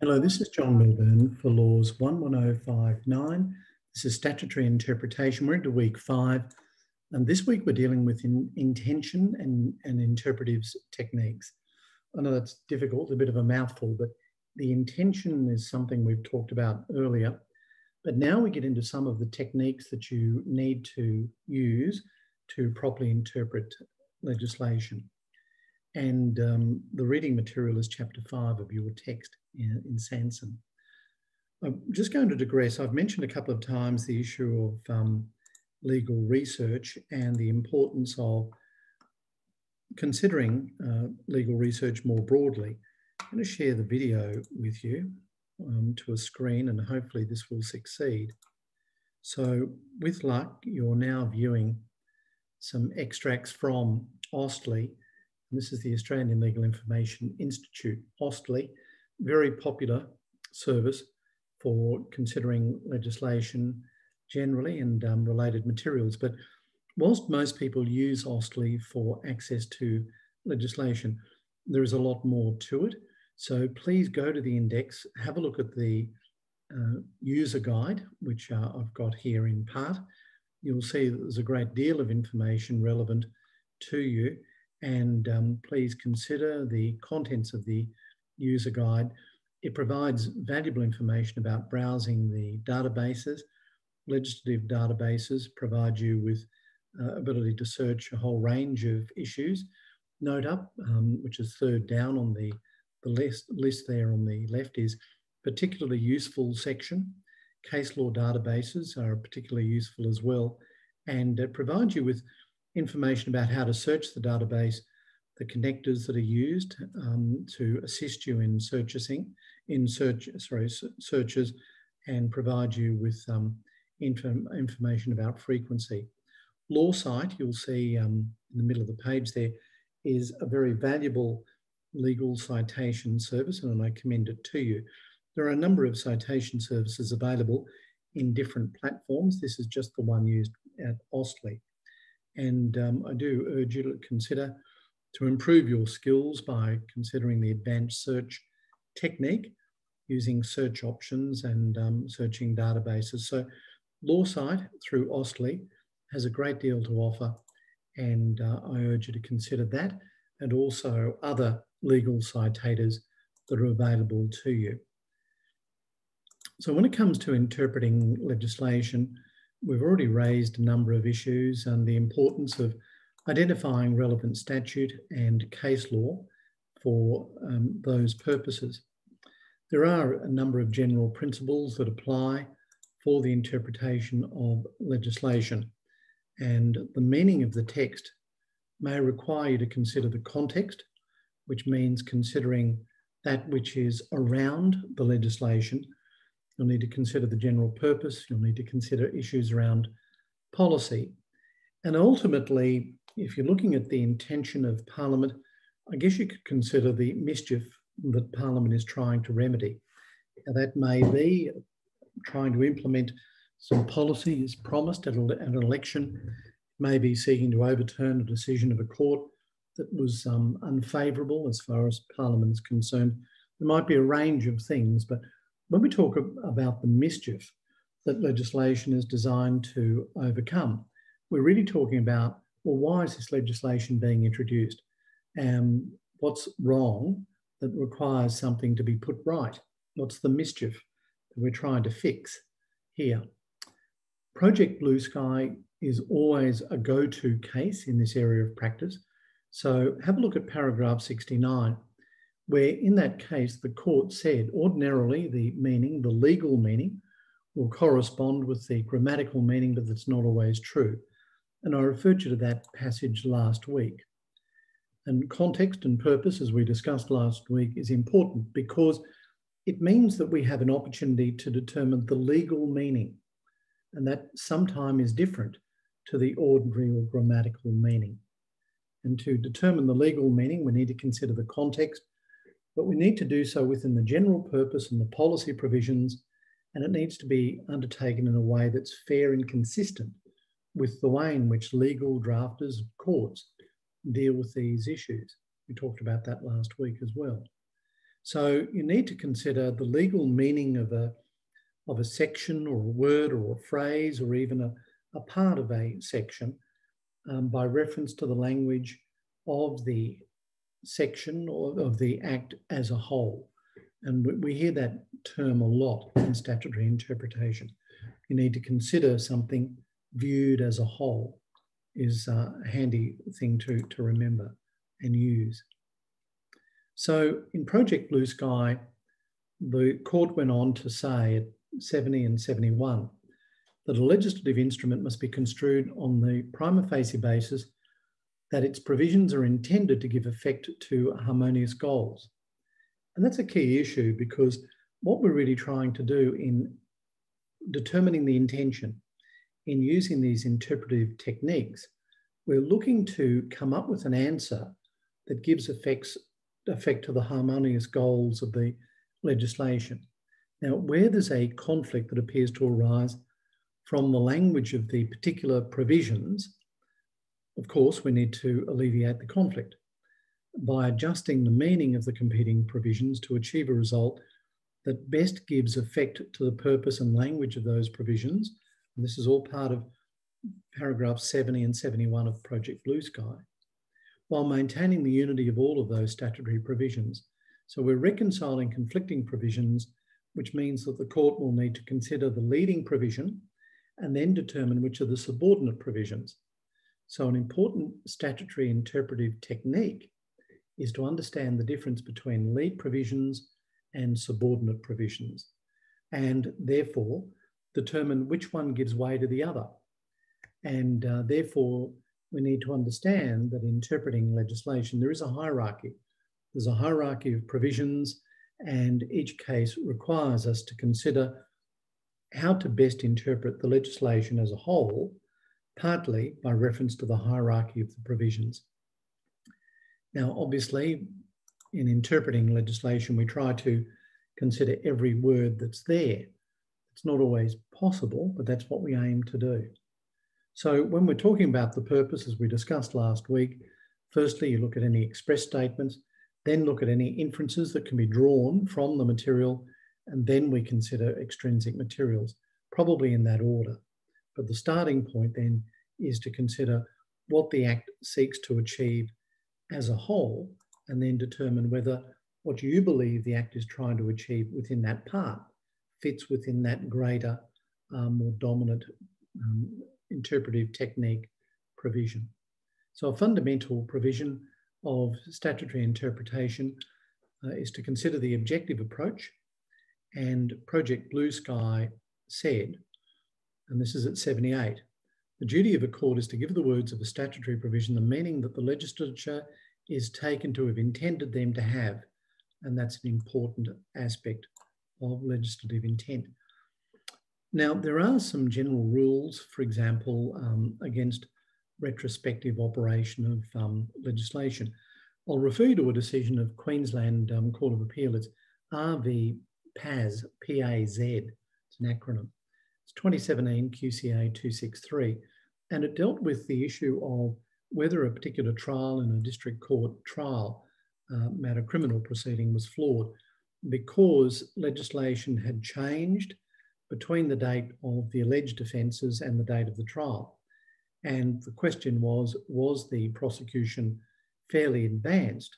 Hello, this is John Milburn for Laws 11059. This is statutory interpretation. We're into week five. And this week we're dealing with in, intention and, and interpretive techniques. I know that's difficult, a bit of a mouthful, but the intention is something we've talked about earlier. But now we get into some of the techniques that you need to use to properly interpret legislation. And um, the reading material is chapter five of your text in, in Sanson. I'm just going to digress. I've mentioned a couple of times the issue of um, legal research and the importance of considering uh, legal research more broadly. I'm going to share the video with you um, to a screen and hopefully this will succeed. So with luck, you're now viewing some extracts from AustLII. This is the Australian Legal Information Institute, AustLII, very popular service for considering legislation generally and um, related materials. But whilst most people use AustLII for access to legislation, there is a lot more to it. So please go to the index, have a look at the uh, user guide, which uh, I've got here in part. You'll see that there's a great deal of information relevant to you. And um, please consider the contents of the user guide. It provides valuable information about browsing the databases. Legislative databases provide you with uh, ability to search a whole range of issues. Note up, um, which is third down on the, the list, list there on the left is particularly useful section. Case law databases are particularly useful as well and it provides you with information about how to search the database the connectors that are used um, to assist you in searching, in search, sorry, searches, and provide you with um, inform, information about frequency. LawCite, you'll see um, in the middle of the page there, is a very valuable legal citation service, and I commend it to you. There are a number of citation services available in different platforms. This is just the one used at AustLII. And um, I do urge you to consider to improve your skills by considering the advanced search technique using search options and um, searching databases. So LawCite through AustLII has a great deal to offer and uh, I urge you to consider that and also other legal citators that are available to you. So when it comes to interpreting legislation, we've already raised a number of issues and the importance of identifying relevant statute and case law for um, those purposes. There are a number of general principles that apply for the interpretation of legislation, and the meaning of the text may require you to consider the context, which means considering that which is around the legislation. You'll need to consider the general purpose, you'll need to consider issues around policy, and ultimately, if you're looking at the intention of Parliament, I guess you could consider the mischief that Parliament is trying to remedy. Now, that may be trying to implement some policy as promised at an election, maybe seeking to overturn a decision of a court that was um, unfavourable as far as Parliament is concerned. There might be a range of things, but when we talk about the mischief that legislation is designed to overcome, we're really talking about well, why is this legislation being introduced? And what's wrong that requires something to be put right? What's the mischief that we're trying to fix here? Project Blue Sky is always a go to case in this area of practice. So have a look at paragraph 69, where in that case, the court said ordinarily the meaning, the legal meaning, will correspond with the grammatical meaning, but that's not always true. And I referred you to that passage last week. And context and purpose, as we discussed last week, is important because it means that we have an opportunity to determine the legal meaning. And that sometimes is different to the ordinary or grammatical meaning. And to determine the legal meaning, we need to consider the context, but we need to do so within the general purpose and the policy provisions, and it needs to be undertaken in a way that's fair and consistent with the way in which legal drafters, courts deal with these issues. We talked about that last week as well. So you need to consider the legal meaning of a, of a section or a word or a phrase or even a, a part of a section um, by reference to the language of the section or of the act as a whole. And we, hear that term a lot in statutory interpretation. You need to consider something viewed as a whole is uh, a handy thing to, to remember and use. So in Project Blue Sky, the court went on to say at 70 and 71 that a legislative instrument must be construed on the prima facie basis that its provisions are intended to give effect to harmonious goals. And that's a key issue because what we're really trying to do in determining the intention in using these interpretive techniques, we're looking to come up with an answer that gives effects, effect to the harmonious goals of the legislation. Now, where there's a conflict that appears to arise from the language of the particular provisions, of course, we need to alleviate the conflict by adjusting the meaning of the competing provisions to achieve a result that best gives effect to the purpose and language of those provisions. And this is all part of paragraph 70 and 71 of Project Blue Sky, while maintaining the unity of all of those statutory provisions. So we're reconciling conflicting provisions, which means that the court will need to consider the leading provision and then determine which are the subordinate provisions. So an important statutory interpretive technique is to understand the difference between lead provisions and subordinate provisions, and therefore determine which one gives way to the other. And uh, therefore, we need to understand that interpreting legislation, there is a hierarchy. There's a hierarchy of provisions, and each case requires us to consider how to best interpret the legislation as a whole, partly by reference to the hierarchy of the provisions. Now, obviously, in interpreting legislation, we try to consider every word that's there. It's not always possible, but that's what we aim to do. So when we're talking about the purpose, as we discussed last week, firstly, you look at any express statements, then look at any inferences that can be drawn from the material, and then we consider extrinsic materials, probably in that order. But the starting point then is to consider what the Act seeks to achieve as a whole and then determine whether what you believe the Act is trying to achieve within that part fits within that greater, um, more dominant um, interpretive technique provision. So, a fundamental provision of statutory interpretation uh, is to consider the objective approach. And Project Blue Sky said, and this is at 78, the duty of a court is to give the words of a statutory provision the meaning that the legislature is taken to have intended them to have. And that's an important aspect of legislative intent. Now, there are some general rules, for example, um, against retrospective operation of um, legislation. I'll refer you to a decision of Queensland um, Court of Appeal. It's RV PAZ, P-A-Z, it's an acronym. It's 2017 QCA 263, and it dealt with the issue of whether a particular trial in a district court trial uh, matter criminal proceeding was flawed because legislation had changed between the date of the alleged offences and the date of the trial. And the question was was the prosecution fairly advanced,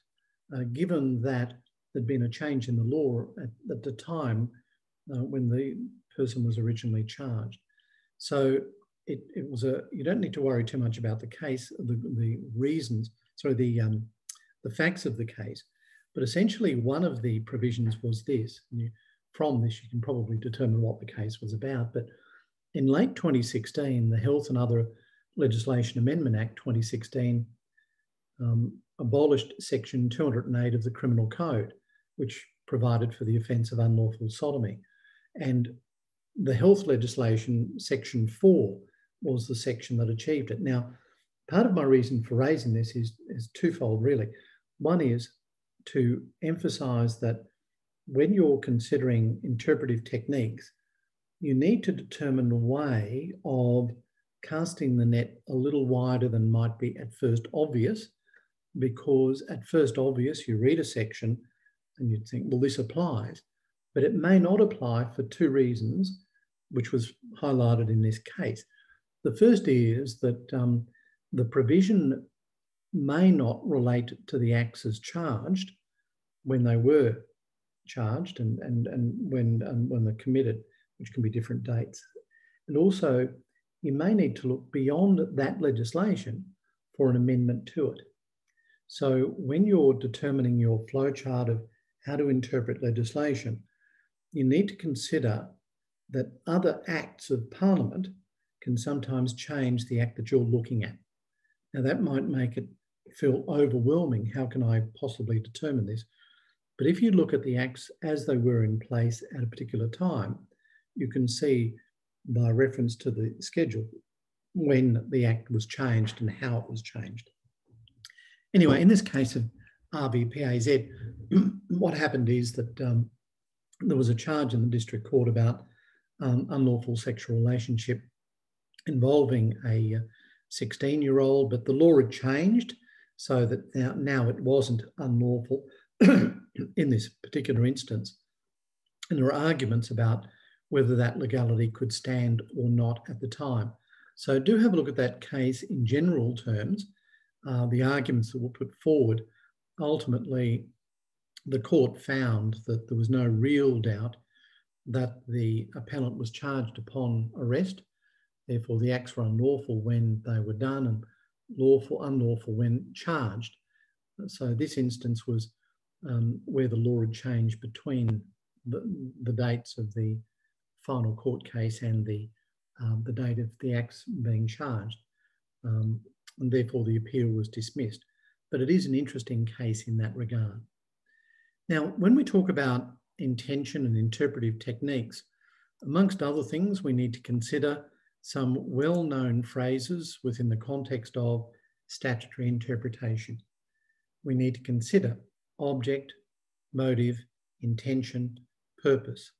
uh, given that there'd been a change in the law at, at the time uh, when the person was originally charged? So it, it was a, you don't need to worry too much about the case, the, the reasons, sorry, the, um, the facts of the case. But essentially, one of the provisions was this. You, from this, you can probably determine what the case was about. But in late 2016, the Health and Other Legislation Amendment Act 2016 um, abolished Section 208 of the Criminal Code, which provided for the offence of unlawful sodomy. And the health legislation, Section 4, was the section that achieved it. Now, part of my reason for raising this is, is twofold, really. One is to emphasize that when you're considering interpretive techniques, you need to determine a way of casting the net a little wider than might be at first obvious, because at first obvious, you read a section And you'd think, well, this applies. But it may not apply for two reasons, which was highlighted in this case. The first is that um, the provision may not relate to the acts as charged when they were charged and, and, and when, and when they're committed, which can be different dates. And also, you may need to look beyond that legislation for an amendment to it. So when you're determining your flowchart of how to interpret legislation, you need to consider that other acts of Parliament can sometimes change the act that you're looking at. Now, that might make it feel overwhelming. How can I possibly determine this? But if you look at the acts as they were in place at a particular time, you can see by reference to the schedule when the act was changed and how it was changed. Anyway, in this case of RVPAZ, what happened is that um, there was a charge in the district court about um, unlawful sexual relationship involving a 16 year old, but the law had changed so that now, now it wasn't unlawful in this particular instance. And there are arguments about whether that legality could stand or not at the time. So do have a look at that case in general terms. Uh, the arguments that were put forward, ultimately, the court found that there was no real doubt that the appellant was charged upon arrest. Therefore, the acts were unlawful when they were done and lawful, unlawful when charged. So this instance was um, where the law had changed between the, the, dates of the final court case and the, um, the date of the acts being charged. Um, and therefore the appeal was dismissed. But it is an interesting case in that regard. Now, when we talk about intention and interpretive techniques, amongst other things, we need to consider some well-known phrases within the context of statutory interpretation. We need to consider object, motive, intention, purpose.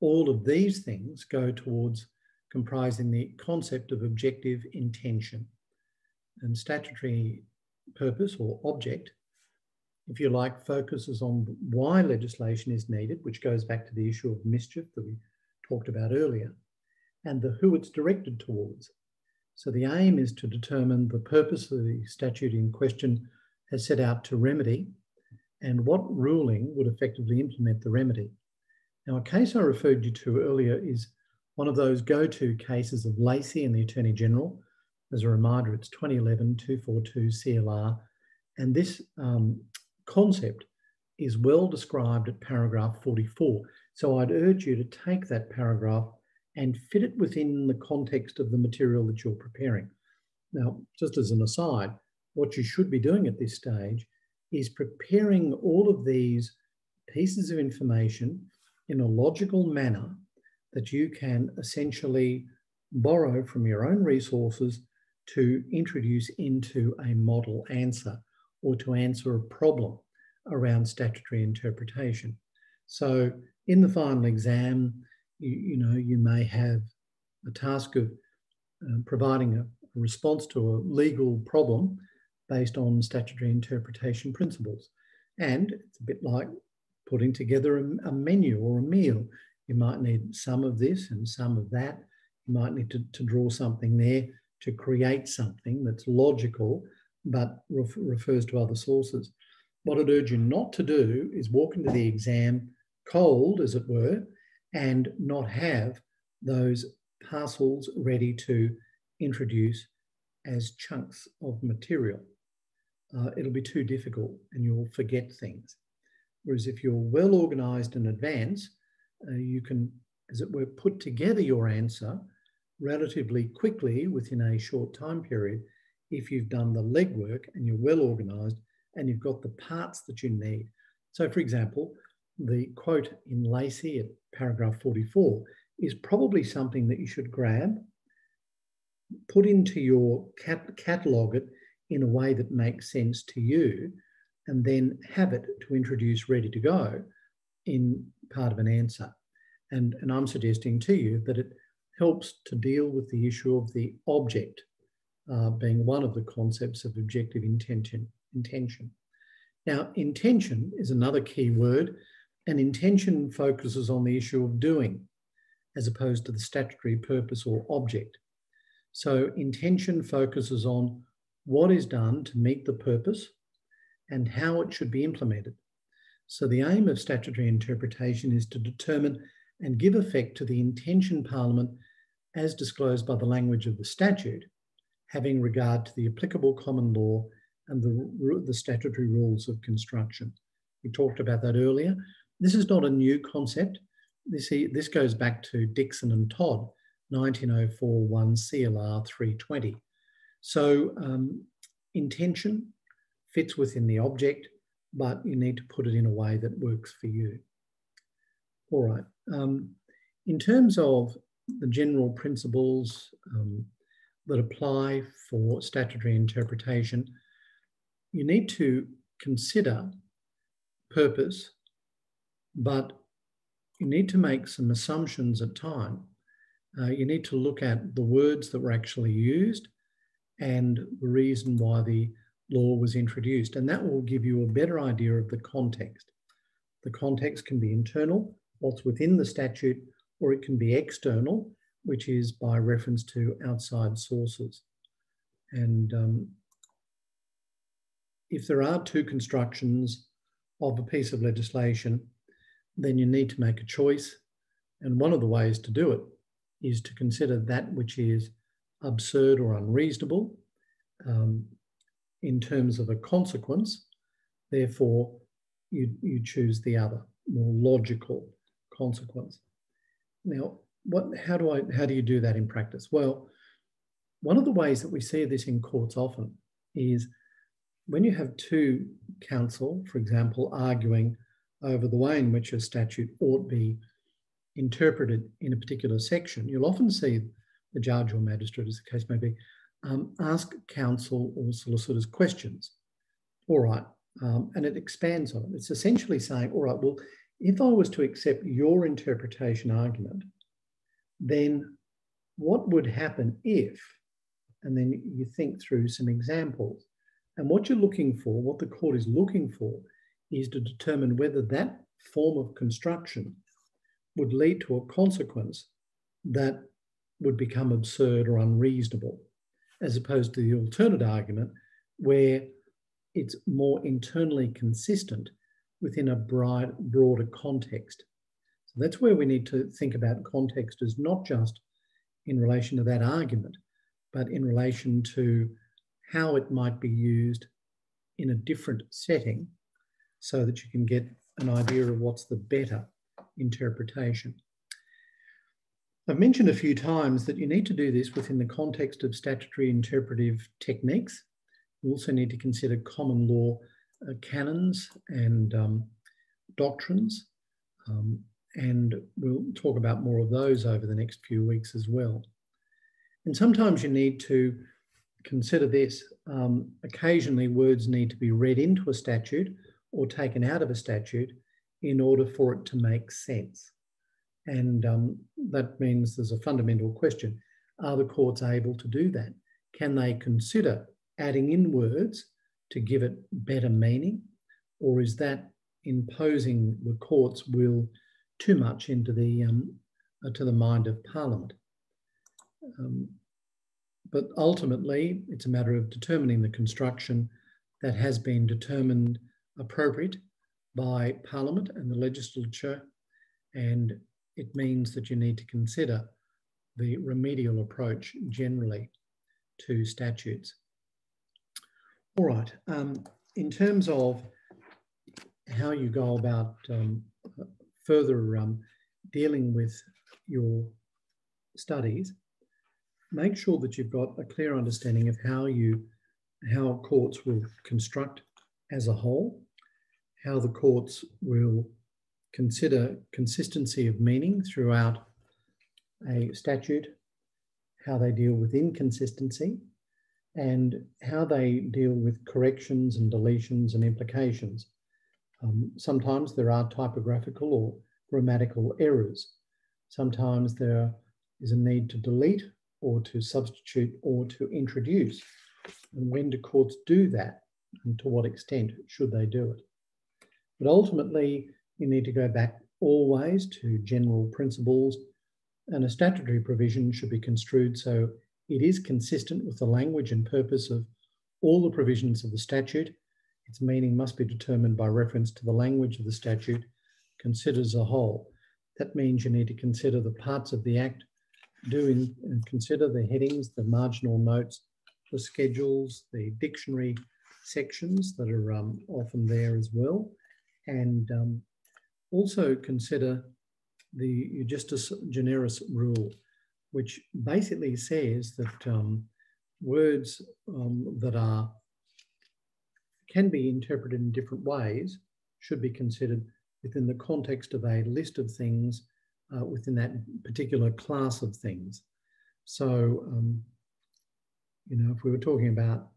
All of these things go towards comprising the concept of objective intention. And statutory purpose or object, if you like, focuses on why legislation is needed, which goes back to the issue of mischief that we talked about earlier, and the who it's directed towards. So the aim is to determine the purpose of the statute in question has set out to remedy and what ruling would effectively implement the remedy. Now, a case I referred you to earlier is one of those go-to cases of Lacey and the Attorney General. As a reminder, it's 2011-242 CLR, and this um, concept is well described at paragraph 44. So I'd urge you to take that paragraph and fit it within the context of the material that you're preparing. Now, just as an aside, what you should be doing at this stage is preparing all of these pieces of information in a logical manner that you can essentially borrow from your own resources to introduce into a model answer or to answer a problem around statutory interpretation. So in the final exam, you, you know, you may have a task of uh, providing a, response to a legal problem based on statutory interpretation principles. And it's a bit like putting together a, a, menu or a meal. You might need some of this and some of that. You might need to, to draw something there to create something that's logical but ref, refers to other sources. What I'd urge you not to do is walk into the exam cold, as it were, and not have those parcels ready to introduce as chunks of material uh, it'll be too difficult and you'll forget things. Whereas if you're well organized in advance, uh, you can, as it were, put together your answer relatively quickly within a short time period if you've done the legwork and you're well organized and you've got the parts that you need. So, for example, the quote in Lacey at paragraph 44 is probably something that you should grab, put into your cat- catalog it in a way that makes sense to you, and then have it to introduce ready to go in part of an answer. And, and I'm suggesting to you that it helps to deal with the issue of the object uh, being one of the concepts of objective intention. intention. Now, intention is another key word, and intention focuses on the issue of doing as opposed to the statutory purpose or object. So, intention focuses on what is done to meet the purpose and how it should be implemented. So, the aim of statutory interpretation is to determine and give effect to the intention Parliament as disclosed by the language of the statute, having regard to the applicable common law and the, the statutory rules of construction. We talked about that earlier. This is not a new concept. This, this goes back to Dixon and Todd, 1904 1 CLR 320. So um, intention fits within the object, but you need to put it in a way that works for you. All right. Um, in terms of the general principles um, that apply for statutory interpretation, you need to consider purpose, but you need to make some assumptions at time. Uh, you need to look at the words that were actually used and the reason why the law was introduced. And that will give you a better idea of the context. The context can be internal, what's within the statute, or it can be external, which is by reference to outside sources. And um, if there are two constructions of a piece of legislation, then you need to make a choice. And one of the ways to do it is to consider that which is absurd or unreasonable um, in terms of a consequence. Therefore, you, you choose the other, more logical consequence. Now, what, how, do I, how do you do that in practice? Well, one of the ways that we see this in courts often is when you have two counsel, for example, arguing over the way in which a statute ought to be interpreted in a particular section, you'll often see the judge or magistrate, as the case may be, um, ask counsel or solicitors questions. All right, um, and it expands on it. It's essentially saying, all right, well, if I was to accept your interpretation argument, then what would happen if, and then you think through some examples. And what you're looking for, what the court is looking for, is to determine whether that form of construction would lead to a consequence that would become absurd or unreasonable, as opposed to the alternate argument where it's more internally consistent within a broad, broader context. So that's where we need to think about context as not just in relation to that argument, but in relation to how it might be used in a different setting so that you can get an idea of what's the better interpretation. I've mentioned a few times that you need to do this within the context of statutory interpretive techniques. You also need to consider common law uh, canons and um, doctrines, um, and we'll talk about more of those over the next few weeks as well. And sometimes you need to consider this. Um, occasionally, words need to be read into a statute or taken out of a statute in order for it to make sense. And um, that means there's a fundamental question Are the courts able to do that? Can they consider adding in words to give it better meaning? Or is that imposing the court's will too much into the, um, uh, to the mind of Parliament? Um, but ultimately, it's a matter of determining the construction that has been determined appropriate by Parliament and the legislature. And it means that you need to consider the remedial approach generally to statutes. All right, um, in terms of how you go about um, further um, dealing with your studies, make sure that you've got a clear understanding of how you how courts will construct as a whole, how the courts will consider consistency of meaning throughout a statute, how they deal with inconsistency, and how they deal with corrections and deletions and implications. Um, sometimes there are typographical or grammatical errors. Sometimes there is a need to delete or to substitute or to introduce. And when do courts do that? and to what extent should they do it. But ultimately, you need to go back always to general principles, and a statutory provision should be construed so it is consistent with the language and purpose of all the provisions of the statute. Its meaning must be determined by reference to the language of the statute considered as a whole. That means you need to consider the parts of the Act, do consider the headings, the marginal notes, the schedules, the dictionary sections that are um, often there as well, and um, also consider the ejusdem generis rule, which basically says that um, words um, that are can be interpreted in different ways should be considered within the context of a list of things uh, within that particular class of things. So, um, you know, if we were talking about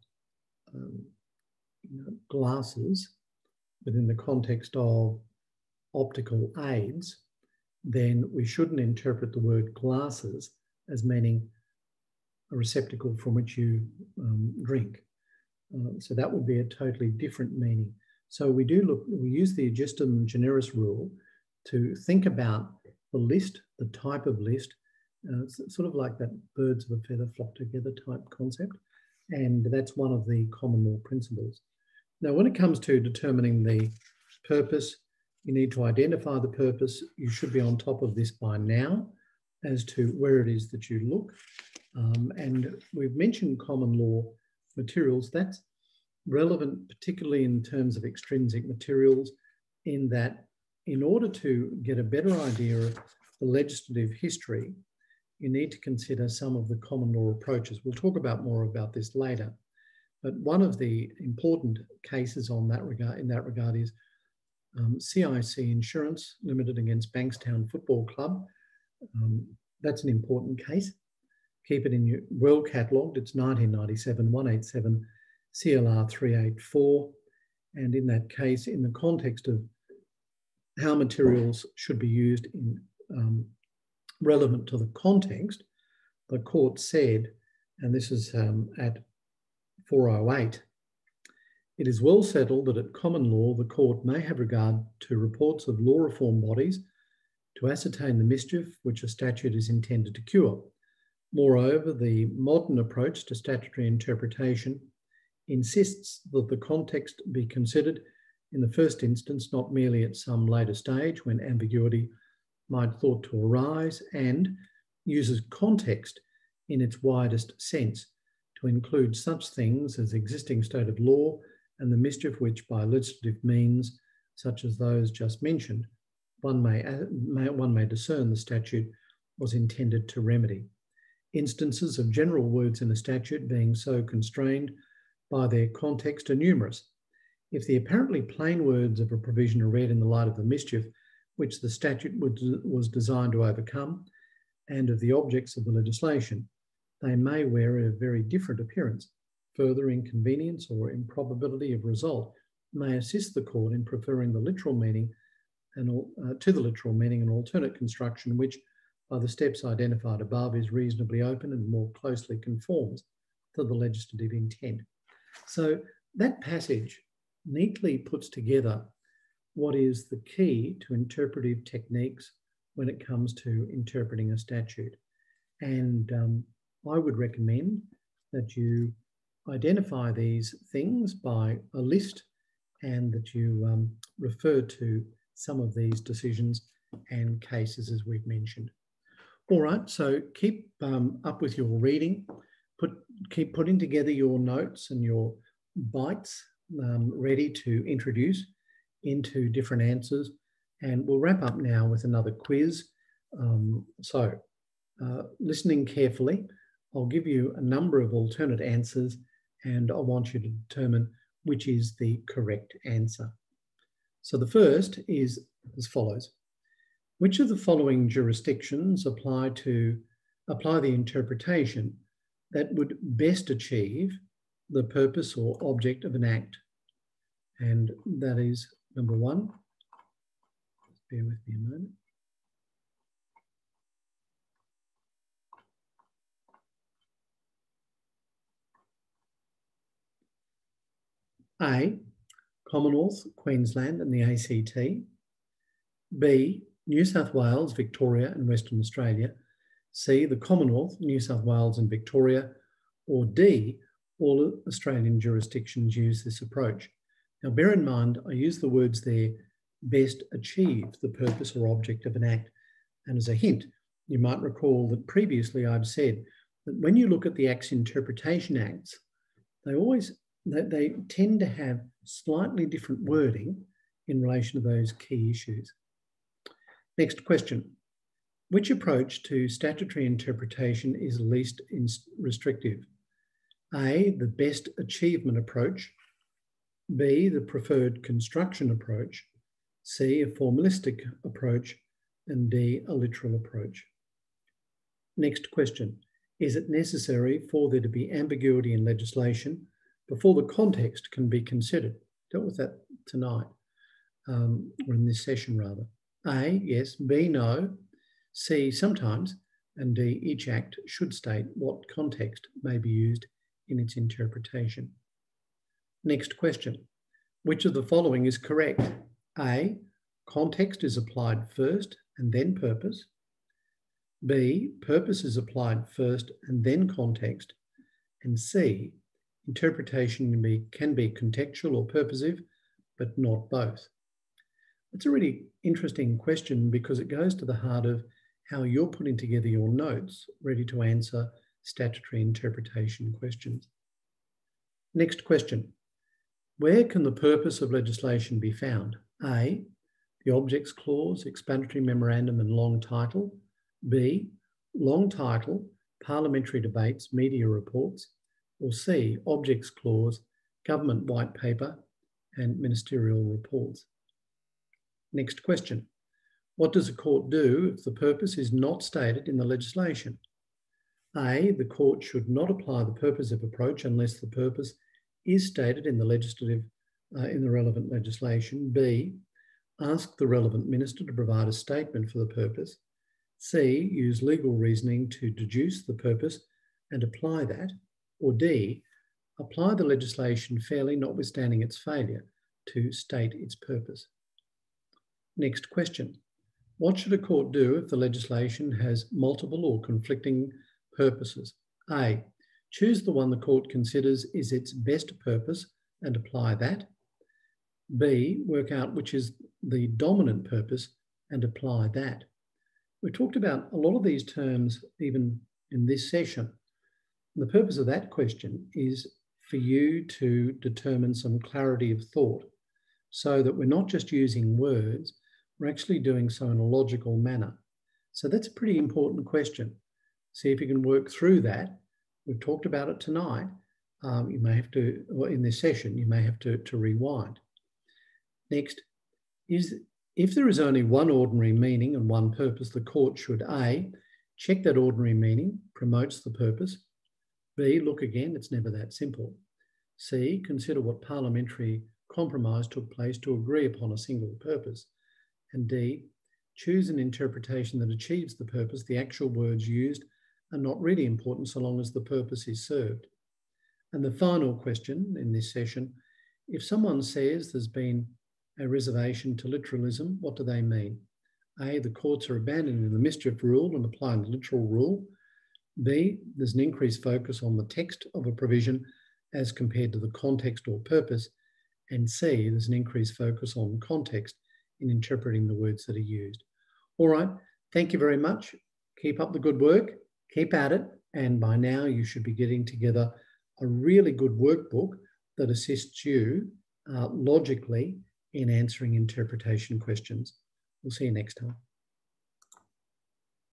um, you know, glasses within the context of optical aids, then we shouldn't interpret the word glasses as meaning a receptacle from which you um, drink. Uh, so that would be a totally different meaning. So we do look, we use the ejusdem generis rule to think about the list, the type of list, uh, sort of like that birds of a feather flock together type concept. And that's one of the common law principles. Now, when it comes to determining the purpose, you need to identify the purpose. You should be on top of this by now as to where it is that you look. Um, and we've mentioned common law materials. That's relevant, particularly in terms of extrinsic materials, in that in order to get a better idea of the legislative history, you need to consider some of the common law approaches. We'll talk about more about this later. But one of the important cases on that regard, in that regard is um, CIC Insurance Limited against Bankstown Football Club. Um, that's an important case. Keep it in your well catalogued. It's 1997 187 CLR 384. And in that case, in the context of how materials should be used in um, relevant to the context, the court said, and this is um, at 408, it is well settled that at common law, the court may have regard to reports of law reform bodies to ascertain the mischief which a statute is intended to cure. Moreover, the modern approach to statutory interpretation insists that the context be considered in the first instance, not merely at some later stage when ambiguity might thought to arise, and uses context in its widest sense to include such things as existing state of law and the mischief which by legislative means, such as those just mentioned, one may, uh, may, one may discern the statute was intended to remedy. Instances of general words in a statute being so constrained by their context are numerous. If the apparently plain words of a provision are read in the light of the mischief which the statute was designed to overcome and of the objects of the legislation, they may wear a very different appearance. Further inconvenience or improbability of result may assist the court in preferring the literal meaning and uh, to the literal meaning an alternate construction which, by the steps identified above, is reasonably open and more closely conforms to the legislative intent. So that passage neatly puts together what is the key to interpretive techniques when it comes to interpreting a statute. And um, I would recommend that you identify these things by a list and that you um, refer to some of these decisions and cases as we've mentioned. All right, so keep um, up with your reading put keep putting together your notes and your bites um, ready to introduce into different answers. And we'll wrap up now with another quiz. Um, so, uh, listening carefully, I'll give you a number of alternate answers, and I want you to determine which is the correct answer. So, the first is as follows Which of the following jurisdictions apply to apply the interpretation that would best achieve the purpose or object of an act. And that is number one. Bear with me a moment. A, Commonwealth, Queensland and the ACT. B, New South Wales, Victoria and Western Australia. C, the Commonwealth, New South Wales and Victoria. Or D, all Australian jurisdictions use this approach. Now, bear in mind, I use the words there best achieve the purpose or object of an act. And as a hint, you might recall that previously I've said that when you look at the Acts Interpretation Acts, they always they, they tend to have slightly different wording in relation to those key issues. Next question. Which approach to statutory interpretation is least restrictive? A, the best achievement approach, B, the preferred construction approach, C, a formalistic approach, and D, a literal approach. Next question. Is it necessary for there to be ambiguity in legislation before the context can be considered? Dealt with that tonight, um, or in this session rather. A, yes. B, no. C, sometimes. And D, each act should state what context may be used in its interpretation. Next question. Which of the following is correct? A, context is applied first and then purpose. B, purpose is applied first and then context. And C, interpretation can be, can be contextual or purposive, but not both. It's a really interesting question because it goes to the heart of how you're putting together your notes ready to answer statutory interpretation questions. Next question. Where can the purpose of legislation be found? A, the Objects Clause, Explanatory Memorandum and Long Title. B, Long Title, Parliamentary Debates, Media Reports. Or C, Objects Clause, Government White Paper and Ministerial Reports. Next question. What does a court do if the purpose is not stated in the legislation? A, the court should not apply the purpose of approach unless the purpose is stated in the legislative, uh, in the relevant legislation. B, ask the relevant minister to provide a statement for the purpose. C, use legal reasoning to deduce the purpose and apply that. Or D, apply the legislation fairly, notwithstanding its failure to state its purpose. Next question. What should a court do if the legislation has multiple or conflicting purposes? A. Choose the one the court considers is its best purpose and apply that. B. Work out which is the dominant purpose and apply that. We talked about a lot of these terms even in this session. The purpose of that question is for you to determine some clarity of thought so that we're not just using words, we're actually doing so in a logical manner. So that's a pretty important question. See if you can work through that. We've talked about it tonight. Um, you may have to, well, in this session, you may have to, to rewind. Next, is if there is only one ordinary meaning and one purpose, the court should A, check that ordinary meaning promotes the purpose. B, look again, it's never that simple. C, consider what parliamentary compromise took place to agree upon a single purpose. And D, choose an interpretation that achieves the purpose. The actual words used are not really important so long as the purpose is served. And the final question in this session if someone says there's been a reservation to literalism, what do they mean? A, the courts are abandoning the mischief rule and applying the literal rule. B, there's an increased focus on the text of a provision as compared to the context or purpose. And C, there's an increased focus on context in interpreting the words that are used. All right, thank you very much. Keep up the good work, keep at it, and by now you should be getting together a really good workbook that assists you uh, logically in answering interpretation questions. We'll see you next time.